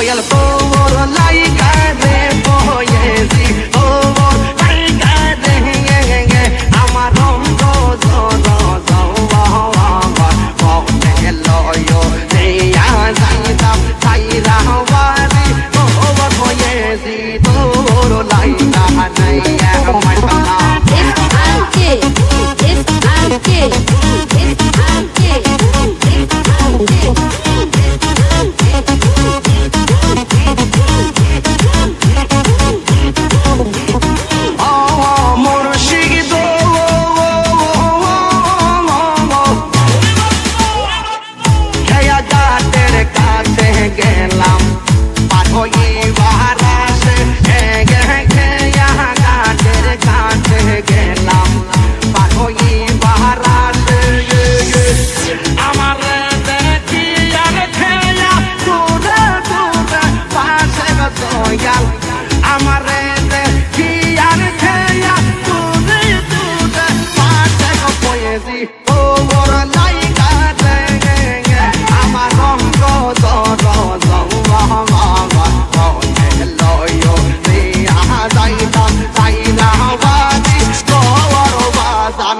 voy yeah again.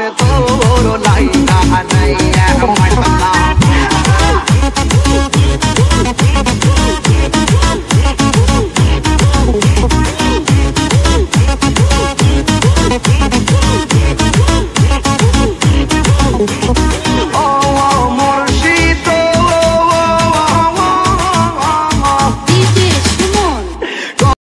तोरो लाइना नहीं है।